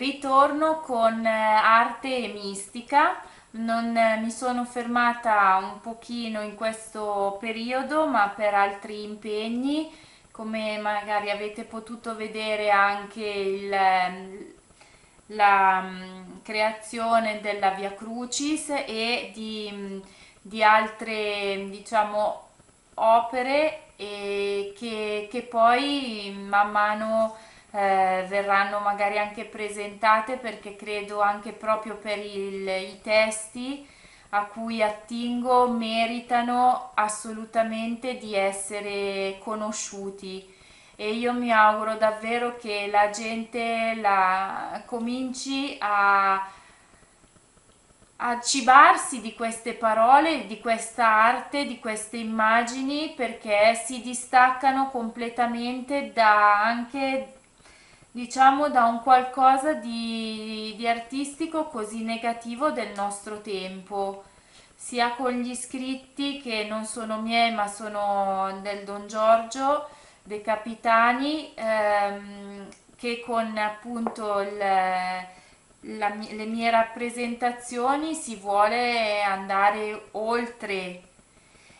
Ritorno con eh, arte mistica. Non eh, mi sono fermata un pochino in questo periodo, ma per altri impegni, come magari avete potuto vedere anche il, ehm, la um, creazione della Via Crucis e di, di altre, diciamo, opere che, che poi man mano eh, verranno magari anche presentate perché credo anche proprio per il, i testi a cui attingo meritano assolutamente di essere conosciuti. E io mi auguro davvero che la gente la cominci a a cibarsi di queste parole, di questa arte, di queste immagini perché si distaccano completamente da anche diciamo da un qualcosa di, di artistico così negativo del nostro tempo sia con gli scritti che non sono miei ma sono del Don Giorgio dei Capitani ehm, che con appunto il, la, le mie rappresentazioni si vuole andare oltre.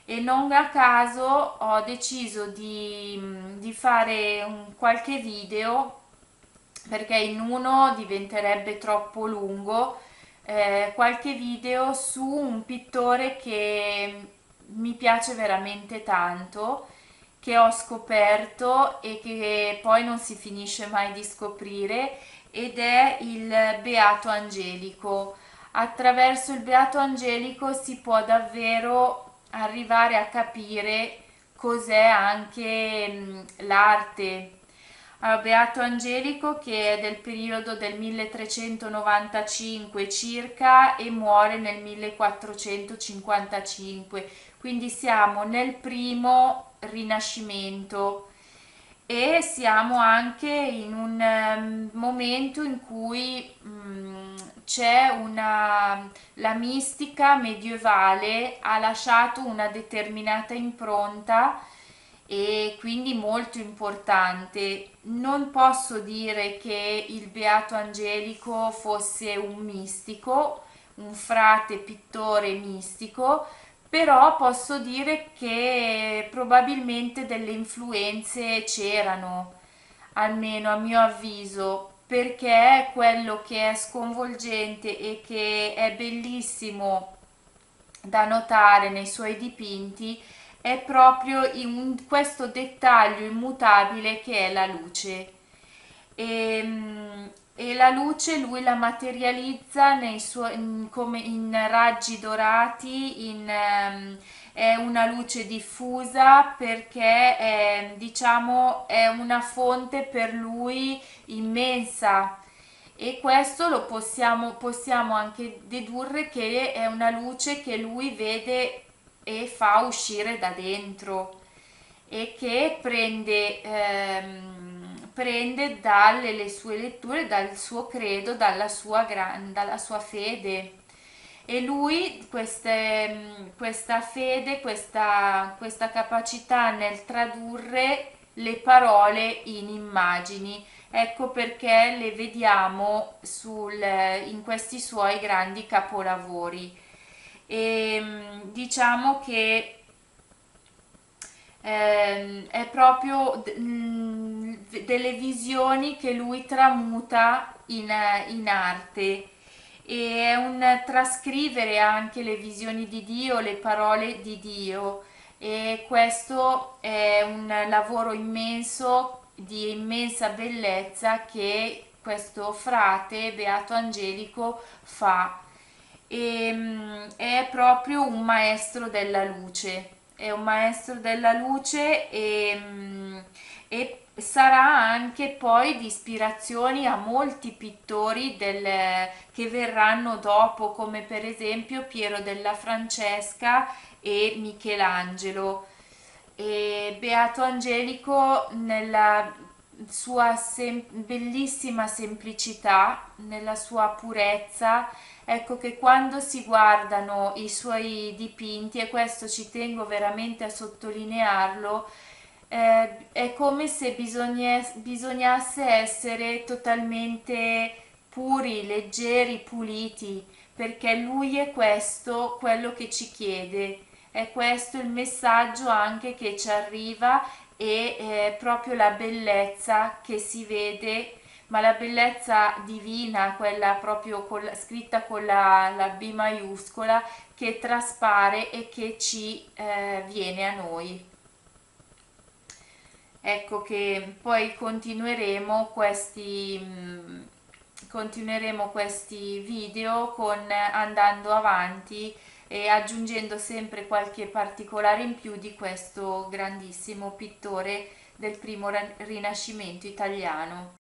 E non a caso ho deciso di, di fare un, qualche video perché in uno diventerebbe troppo lungo eh, qualche video su un pittore che mi piace veramente tanto che ho scoperto e che poi non si finisce mai di scoprire ed è il Beato Angelico. Attraverso il Beato Angelico si può davvero arrivare a capire cos'è anche l'arte Beato Angelico che è del periodo del 1395 circa e muore nel 1455, quindi siamo nel primo rinascimento e siamo anche in un um, momento in cui um, c'è una la mistica medievale ha lasciato una determinata impronta e quindi molto importante. Non posso dire che il Beato Angelico fosse un mistico, un frate pittore mistico, però posso dire che probabilmente delle influenze c'erano, almeno a mio avviso, perché quello che è sconvolgente e che è bellissimo da notare nei suoi dipinti è proprio in questo dettaglio immutabile che è la luce. E, ehm, e la luce lui la materializza suoi, in, come in raggi dorati, in, um, è una luce diffusa perché è, diciamo, è una fonte per lui immensa e questo lo possiamo, possiamo anche dedurre che è una luce che lui vede e fa uscire da dentro e che prende, ehm, prende dalle sue letture, dal suo credo, dalla sua, gran, dalla sua fede. E lui queste, questa fede, questa, questa capacità nel tradurre le parole in immagini. Ecco perché le vediamo sul, in questi suoi grandi capolavori e ehm, diciamo che eh, è proprio mh, delle visioni che lui tramuta in, in arte. E è un trascrivere anche le visioni di Dio, le parole di Dio. E questo è un lavoro immenso di immensa bellezza che questo frate Beato Angelico fa e, ehm, è proprio un maestro della luce, è un maestro della luce e, e sarà anche poi di ispirazioni a molti pittori del, che verranno dopo, come per esempio Piero della Francesca e Michelangelo. E Beato Angelico nella sua sem- bellissima semplicità, nella sua purezza, ecco che quando si guardano i suoi dipinti, e questo ci tengo veramente a sottolinearlo, eh, è come se bisogna, bisognasse essere totalmente puri, leggeri, puliti, perché lui è questo quello che ci chiede, è questo il messaggio anche che ci arriva e eh, proprio la bellezza che si vede ma la bellezza divina, quella proprio con scritta con la, la, B maiuscola, che traspare e che ci eh, viene a noi. Ecco che poi continueremo questi, mh, continueremo questi video con, andando avanti e aggiungendo sempre qualche particolare in più di questo grandissimo pittore del primo rinascimento italiano.